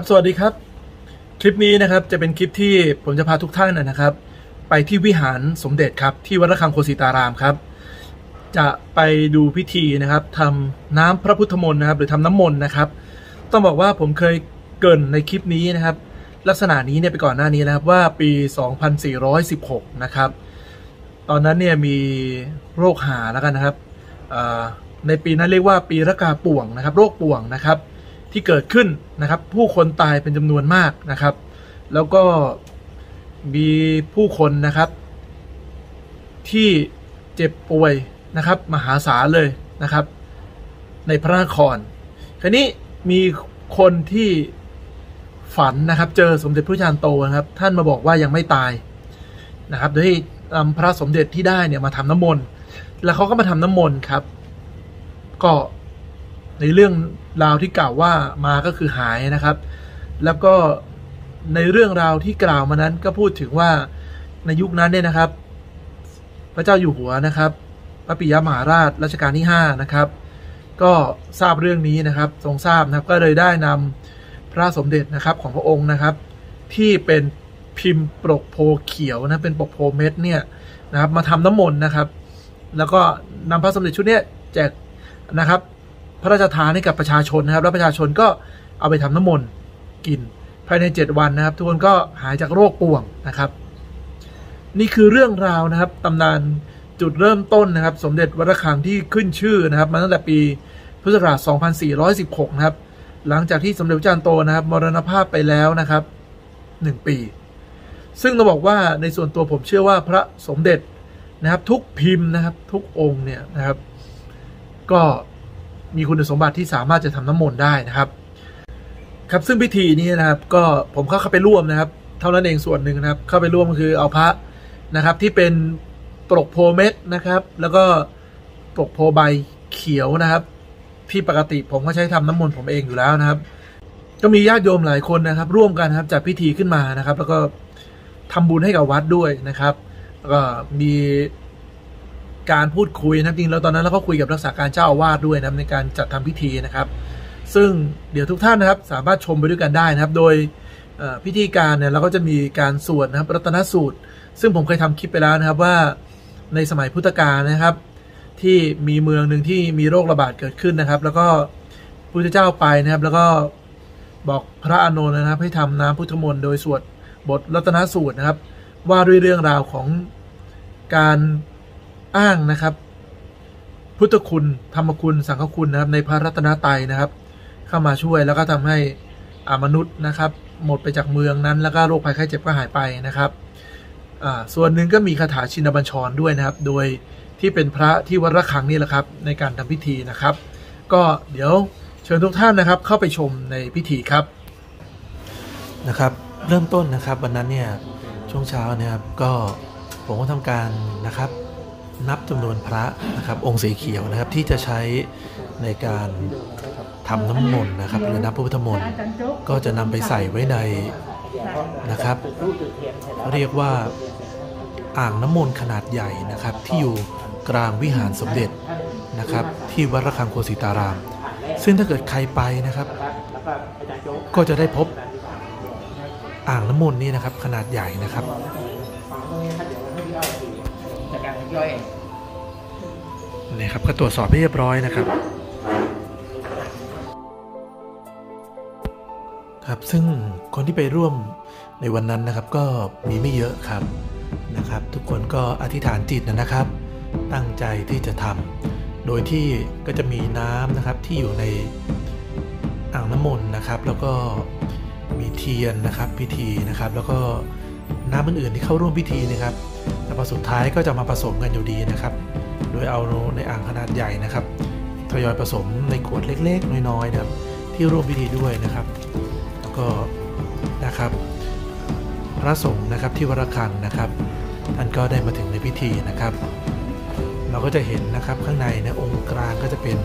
ครับสวัสดีครับ คลิปนี้นะครับจะเป็นคลิปที่ผมจะพาทุกท่านนะครับ ไปที่วิหารสมเด็จครับที่วัดระฆังโคสิตารามครับ จะไปดูพิธีนะครับทำน้ำพระพุทธมนต์นะครับ หรือทำน้ำมนต์นะครับ ต้องบอกว่าผมเคยเกรินในคลิปนี้นะครับ ลักษณะนี้เนี่ยไปก่อนหน้านี้นะครับว่าปี 2416 นะครับ ตอนนั้นเนี่ยมีโรคหาแล้วกันนะครับในปีนั้นเรียกว่าปีระกาป่วงนะครับ โรคป่วงนะครับ ที่เกิดขึ้นนะครับ ผู้คนตายเป็นจำนวนมากนะครับ แล้วก็มีผู้คนนะครับ ที่เจ็บป่วยนะครับ มหาศาลเลยนะครับ ในพระนครคราวนี้มีคนที่ฝันนะครับ เจอสมเด็จพระจารย์โตนะครับ ท่านมาบอกว่ายังไม่ตายนะครับโดยนำพระสมเด็จที่ได้เนี่ยมาทำน้ำมนต์แล้วเขาก็มาทำน้ำมนต์ครับ ก็ ในเรื่องราวที่กล่าวว่ามาก็คือหายนะครับ แล้วก็ในเรื่องราวที่กล่าวมานั้นก็พูดถึงว่าในยุคนั้นเนี่ยนะครับ พระเจ้าอยู่หัวนะครับพระปิยมหาราชรัชกาลที่5นะครับ ก็ทราบเรื่องนี้นะครับ ทรงทราบนะครับก็เลยได้นำพระสมเด็จนะครับของพระองค์นะครับ ที่เป็นพิมพ์ปกโพเขียวนะเป็นปกโพเม็ดเนี่ยนะครับ มาทำน้ำมนต์นะครับ แล้วก็นำพระสมเด็จชุดนี้แจกนะครับ พระราชทานให้กับประชาชนนะครับ แล้วประชาชนก็เอาไปทำน้ำมนต์กิน ภายใน 7 วันนะครับ ทุกคนก็หายจากโรคป่วงนะครับ นี่คือเรื่องราวนะครับตำนานจุดเริ่มต้นนะครับ สมเด็จวัดระฆังที่ขึ้นชื่อนะครับ มาตั้งแต่ปีพุทธศักราช 2416 นะครับ หลังจากที่สมเด็จพระจาร์โตนะครับ มรณภาพไปแล้วนะครับ 1 ปี ซึ่งเราบอกว่าในส่วนตัวผมเชื่อว่าพระสมเด็จนะครับ ทุกพิมพ์นะครับ ทุกองค์เนี่ยนะครับ ก็ มีคุณสมบัติที่สามารถจะทำน้ำมนต์ได้นะครับ ครับซึ่งพิธีนี้นะครับ ก็ผมเข้าไปร่วมนะครับ เท่านั้นเองส่วนหนึ่งนะครับ เข้าไปร่วมคือเอาพระนะครับ ที่เป็นปลกโพเม็ดนะครับ แล้วก็ปลกโพใบเขียวนะครับ ที่ปกติผมก็ใช้ทำน้ำมนต์ผมเองอยู่แล้วนะครับ ก็มีญาติโยมหลายคนนะครับ ร่วมกันครับจัดพิธีขึ้นมานะครับ แล้วก็ทำบุญให้กับวัดด้วยนะครับแล้วก็มี การพูดคุยนะจริงแล้วตอนนั้นเราก็คุยกับรักษาการเจ้าอาวาสด้วยนะในการจัดทำพิธีนะครับ ซึ่งเดี๋ยวทุกท่านนะครับสามารถชมไปด้วยกันได้นะครับ โดยพิธีการเนี่ยเราก็จะมีการสวดนะครับรัตนสูตร ซึ่งผมเคยทำคลิปไปแล้วนะครับว่าในสมัยพุทธกาลนะครับ ที่มีเมืองหนึ่งที่มีโรคระบาดเกิดขึ้นนะครับ แล้วก็พุทธเจ้าไปนะครับ แล้วก็บอกพระอานนท์นะครับ ให้ทำน้ำพุทธมนต์โดยสวดบทรัตนสูตรนะครับ ว่าด้วยเรื่องราวของการ อ้างนะครับ พุทธคุณ ธรรมคุณ สังฆคุณนะครับ ในพระรัตนตรัยนะครับ เข้ามาช่วยแล้วก็ทำให้อมนุษย์นะครับ หมดไปจากเมืองนั้น แล้วก็โรคภัยไข้เจ็บก็หายไปนะครับส่วนหนึ่งก็มีคาถาชินบัญชรด้วยนะครับ โดยที่เป็นพระที่วัดระฆังนี่แหละครับ ในการทำพิธีนะครับ ก็เดี๋ยวเชิญทุกท่านนะครับ เข้าไปชมในพิธีครับนะครับ เริ่มต้นนะครับวันนั้นเนี่ยช่วงเช้านะครับก็ผมก็ทำการนะครับ นับจำนวนพระนะครับองค์สีเขียวนะครับที่จะใช้ในการทำน้ำมนต์นะครับหรือน้ำพระพุทธมนต์ก็จะนำไปใส่ไว้ในนะครับ เรียกว่าอ่างน้ำมนต์ขนาดใหญ่นะครับ ที่อยู่กลางวิหารสมเด็จนะครับ ที่วัดระฆังโคสิตาราม ซึ่งถ้าเกิดใครไปนะครับ ก็จะได้พบอ่างน้ำมนต์นี้นะครับขนาดใหญ่นะครับ ย่อยนี่ครับก็ตรวจสอบให้เรียบร้อยนะครับ ครับซึ่งคนที่ไปร่วมในวันนั้นนะครับก็มีไม่เยอะครับนะครับ ทุกคนก็อธิษฐานจิตนะครับ ตั้งใจที่จะทำโดยที่ก็จะมีน้ำนะครับที่อยู่ในอ่างน้ำมนต์นะครับ แล้วก็มีเทียนนะครับพิธีนะครับ แล้วก็น้ำอื่นๆที่เข้าร่วมพิธีนะครับ แต่พอสุดท้ายก็จะมาผสมกันอยู่ดีนะครับ โดยเอาในอ่างขนาดใหญ่นะครับทยอยผสมในขวดเล็กๆ น้อยๆนะครับ ที่ร่วมพิธีด้วยนะครับ แล้วก็นะครับพระสงฆ์นะครับที่วรคังนะครับท่านก็ได้มาถึงในพิธีนะครับ เราก็จะเห็นนะครับข้างในนะองค์กลางก็จะเป็น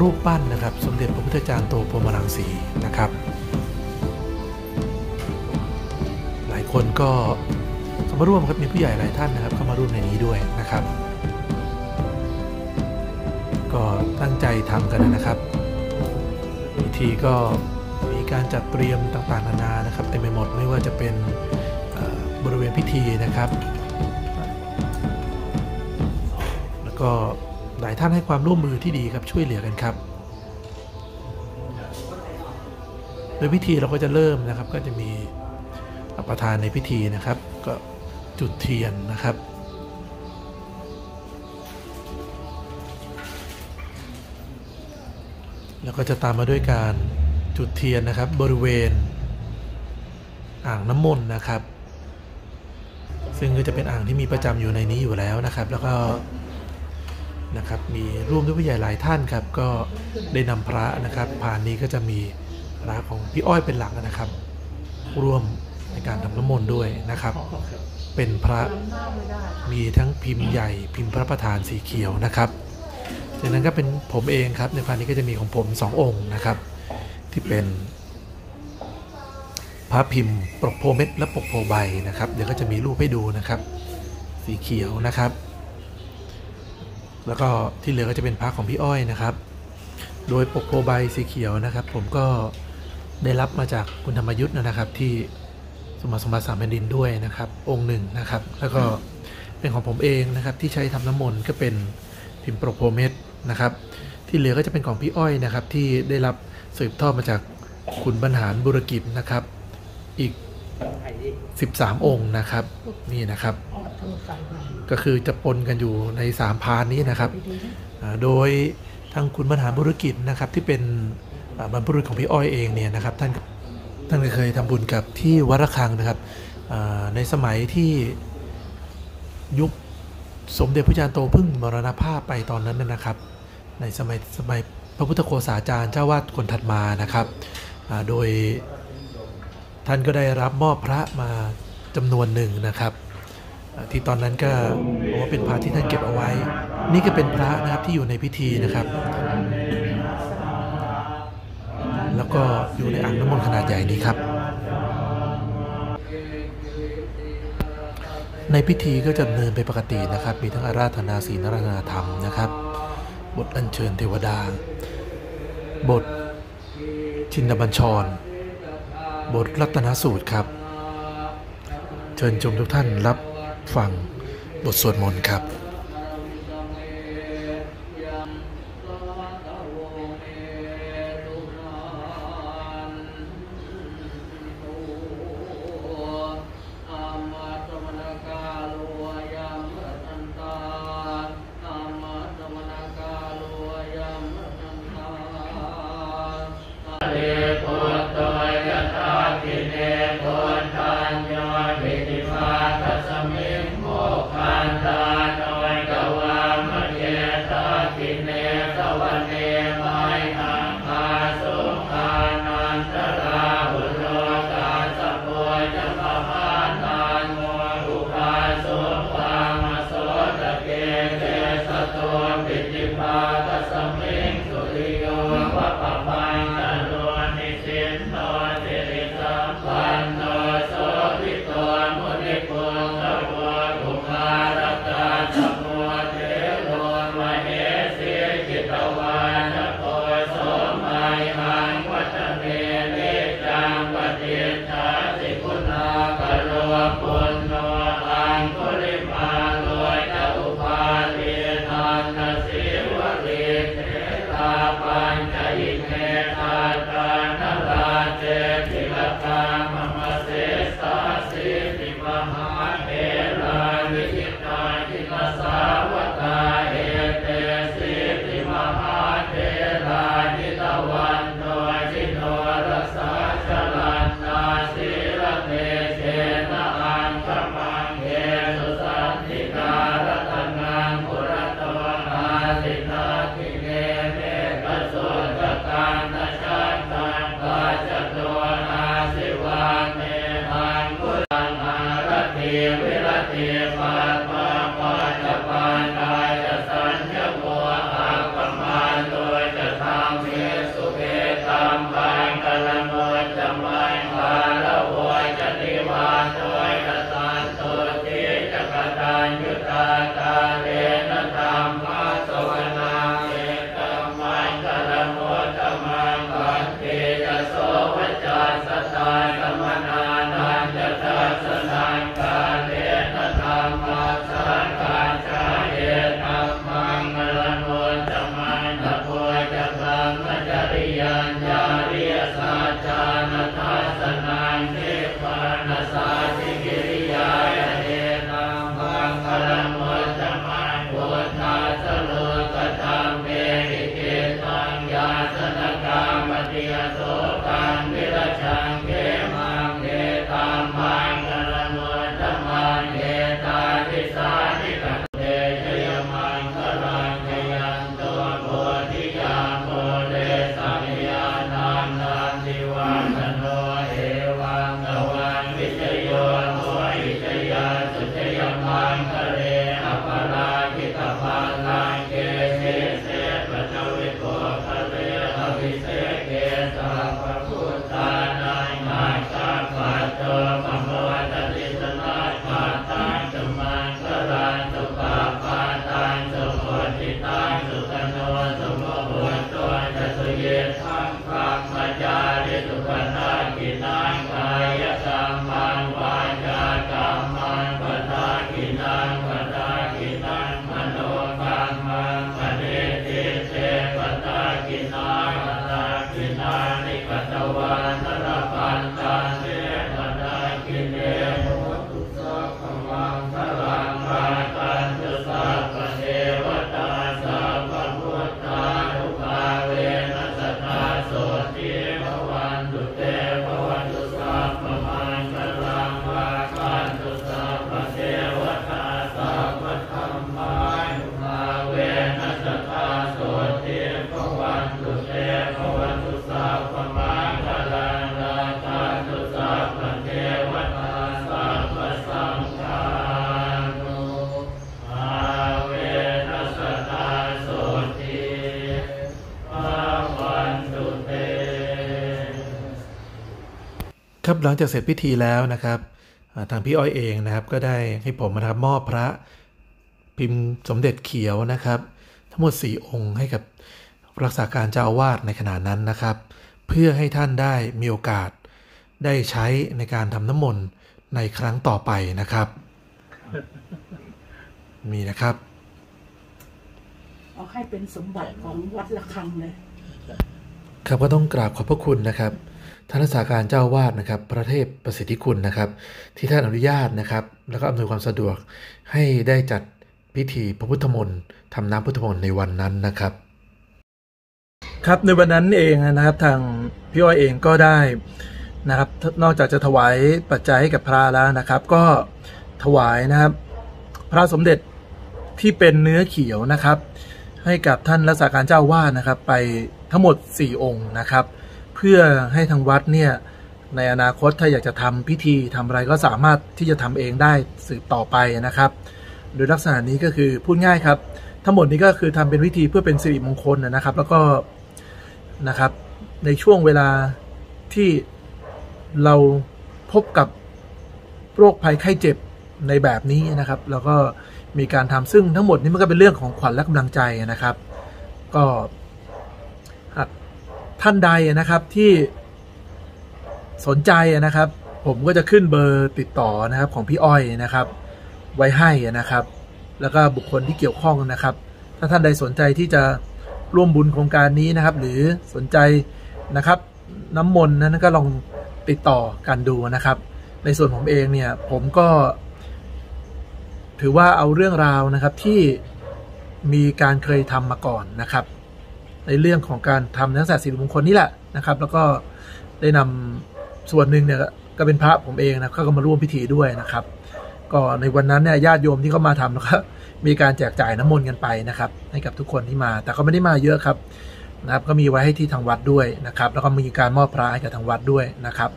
รูปปั้นนะครับ สมเด็จพระพุทธจารย์โตพรมรังสีนะครับ หลายคนก็ มาร่วมครับมีผู้ใหญ่หลายท่านนะครับเข้ามาร่วมในนี้ด้วยนะครับ ก็ตั้งใจทำกันนะครับพิธีก็มีการจัดเตรียมต่างๆนานานะครับเต็มไปหมดไม่ว่าจะเป็นบริเวณพิธีนะครับ แล้วก็หลายท่านให้ความร่วมมือที่ดีครับช่วยเหลือกันครับโดยพิธีเราก็จะเริ่มนะครับก็จะมีประธานในพิธีนะครับ ก็ จุดเทียนนะครับ แล้วก็จะตามมาด้วยการจุดเทียนนะครับ บริเวณ อ่างน้ำมนต์นะครับ ซึ่งก็จะเป็นอ่างที่มีประจำอยู่ในนี้อยู่แล้วนะครับ แล้วก็นะครับมีร่วมด้วยผู้ใหญ่หลายท่านครับ ก็ได้นำพระนะครับผ่านนี้ก็จะมีพระของพี่อ้อยเป็นหลักนะครับ ร่วมในการทำน้ำมนต์ด้วยนะครับ เป็นพระมีทั้งพิมพ์ใหญ่พิมพ์พระประธานสีเขียวนะครับจากนั้นก็เป็นผมเองครับในพานนี้ก็จะมีของผมสององค์นะครับ ที่เป็น พระพิมพ์ปกโพเม็ดและปกโพใบนะครับ เดี๋ยวก็จะมีรูปให้ดูนะครับ สีเขียวนะครับ แล้วก็ที่เหลือก็จะเป็นพระของพี่อ้อยนะครับ โดยปกโพใบสีเขียวนะครับ ผมก็ได้รับมาจากคุณธรรมยุทธ์นะครับที่ สมบัติสมบัติสามแผ่นดินด้วยนะครับ องค์หนึ่งนะครับ แล้วก็เป็นของผมเองนะครับ ที่ใช้ทำน้ำมนต์ก็เป็นพิมพ์ปกโพเม็ดนะครับ ที่เหลือก็จะเป็นของพี่อ้อยนะครับ ที่ได้รับสืบทอดมาจากคุณบรรหารบุรกิจนะครับ อีก 13 องค์นะครับ นี่นะครับ ก็คือจะปนกันอยู่ในสามพานนี้นะครับ โดยทางคุณบรรหารบุรกิจนะครับที่เป็นบรรพบุรุษของพี่อ้อยเองเนี่ยนะครับท่าน ท่านเคยทำบุญกับที่วัดระฆังนะครับในสมัยที่ยุคสมเด็จพระจารย์โตพึ่งมรณภาพไปตอนนั้นนะครับ ในสมัยสมัยพระพุทธโฆษาจารย์เจ้าวาดคนถัดมานะครับโดยท่านก็ได้รับมอบพระมาจำนวนหนึ่งนะครับ ที่ตอนนั้นก็บอกว่าเป็นพระที่ท่านเก็บเอาไว้ นี่ก็เป็นพระนะครับที่อยู่ในพิธีนะครับ แล้วก็อยู่ในอ่างน้ำมนต์ขนาดใหญ่นี้ครับ ในพิธีก็จะดำเนินไปปกตินะครับ มีทั้งอาราธนาศีลอาราธนาธรรมนะครับ บทอัญเชิญเทวดา บทชินบัญชร บทรัตนสูตรครับ เชิญชมทุกท่านรับฟังบทสวดมนต์ครับ ติอโส ครับหลังจากเสร็จพิธีแล้วนะครับทางพี่อ้อยเองนะครับ ก็ได้ให้ผมนะครับมอบพระพิมพ์สมเด็จเขียวนะครับ ทั้งหมด 4 องค์ให้กับรักษาการเจ้าอาวาสในขณะนั้นนะครับ เพื่อให้ท่านได้มีโอกาสได้ใช้ในการทำน้ำมนต์ในครั้งต่อไปนะครับ มีนะครับเอาให้เป็นสมบัติของวัดละคังเลย ครับก็ต้องกราบขอบพระคุณนะครับ ท่านรักษาการเจ้าวาดนะครับพระเทพประสิทธิคุณนะครับ ที่ท่านอนุญาตนะครับ แล้วก็อำนวยความสะดวกให้ได้จัดพิธีพระพุทธมนต์ทำน้ำพุทธมนต์ในวันนั้นนะครับ ครับในวันนั้นเองนะครับทางพี่อ้อยเองก็ได้นะครับนอกจากจะถวายปัจจัยให้กับพระแล้วนะครับ ก็ถวายนะครับ พระสมเด็จที่เป็นเนื้อเขียวนะครับ ให้กับท่านรักษาการเจ้าวาดนะครับ ไปทั้งหมด 4 องค์นะครับ เพื่อให้ทางวัดเนี่ยในอนาคตถ้าอยากจะทำพิธีทำอะไรก็สามารถที่จะทำเองได้สืบต่อไปนะครับ โดยลักษณะนี้ก็คือพูดง่ายครับ ทั้งหมดนี้ก็คือทำเป็นวิธีเพื่อเป็นสิริมงคลนะครับ แล้วก็นะครับในช่วงเวลาที่เราพบกับโรคภัยไข้เจ็บในแบบนี้นะครับ แล้วก็มีการทำซึ่งทั้งหมดนี้มันก็เป็นเรื่องของขวัญและกำลังใจนะครับ ก็ ท่านใดนะครับที่สนใจนะครับ ผมก็จะขึ้นเบอร์ติดต่อนะครับของพี่อ้อยนะครับ ไว้ให้นะครับ แล้วก็บุคคลที่เกี่ยวข้องนะครับ ถ้าท่านใดสนใจที่จะร่วมบุญโครงการนี้นะครับ หรือสนใจนะครับน้ำมนต์นั้นก็ลองติดต่อกันดูนะครับ ในส่วนผมเองเนี่ยผมก็ ถือว่าเอาเรื่องราวนะครับที่มีการเคยทำมาก่อนนะครับ ในเรื่องของการทำนักษาสิริมงคลนี่แหละนะครับ แล้วก็ได้นำส่วนหนึ่งเนี่ยก็เป็นพระผมเองนะก็มาร่วมพิธีด้วยนะครับ ก็ในวันนั้นเนี่ยญาติโยมที่เขามาทำนะครับมีการแจกจ่ายน้ำมนต์กันไปนะครับ ให้กับทุกคนที่มา แต่ก็ไม่ได้มาเยอะครับนะครับ ก็มีไว้ให้ที่ทางวัดด้วยนะครับ แล้วก็มีการมอบพระให้กับทางวัดด้วยนะครับ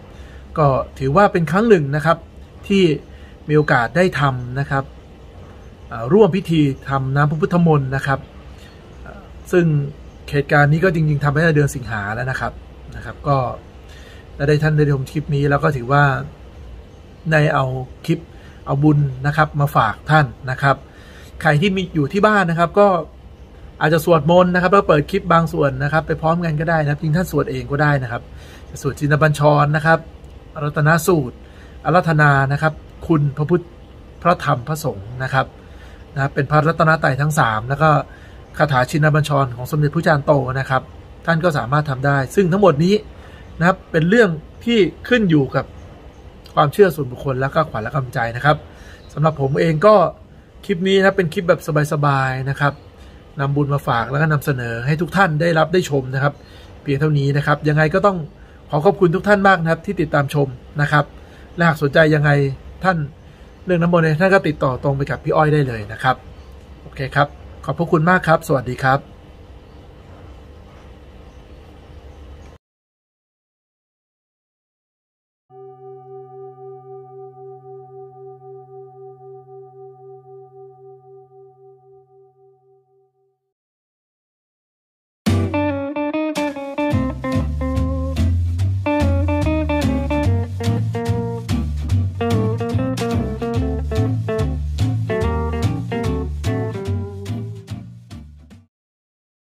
ก็ถือว่าเป็นครั้งหนึ่งนะครับที่มีโอกาสได้ทำนะครับร่วมพิธีทำน้ำพระพุทธมนต์นะครับ ซึ่ง เหตุการณ์นี้ก็จริง ๆทำให้เดือนสิงหาแล้วนะครับนะครับ ก็ได้ท่านได้ชมคลิปนี้แล้วก็ถือว่าในเอาคลิปเอาบุญนะครับ มาฝากท่านนะครับ ใครที่มีอยู่ที่บ้านนะครับ ก็อาจจะสวดมนต์นะครับแล้วเปิดคลิปบางส่วนนะครับ ไปพร้อมกันก็ได้นะครับจริงท่านสวดเองก็ได้นะครับสวดจินบัญชรนะครับรัตนสูตรอารัธนานะครับ คุณพระพุทธพระธรรมพระสงฆ์นะครับนะเป็นพระรัตนตรัยทั้ง 3 แล้วก็ คาถาชินบัญชรของสมเด็จพระจารย์โตนะครับ ท่านก็สามารถทำได้ ซึ่งทั้งหมดนี้นะครับเป็นเรื่องที่ขึ้นอยู่กับความเชื่อส่วนบุคคลแล้วก็ขวัญและกำลังใจนะครับสำหรับผมเองก็คลิปนี้นะเป็นคลิปแบบสบายๆนะครับนำบุญมาฝากแล้วก็นำเสนอให้ทุกท่านได้รับได้ชมนะครับ เพียงเท่านี้นะครับ ยังไงก็ต้องขอขอบคุณทุกท่านมากนะครับ ที่ติดตามชมนะครับและหากสนใจยังไงท่านเรื่องน้ำมนต์ท่านก็ติดต่อตรงไปกับพี่อ้อยได้เลยนะครับ โอเคครับ ขอบพระคุณมากครับ สวัสดีครับ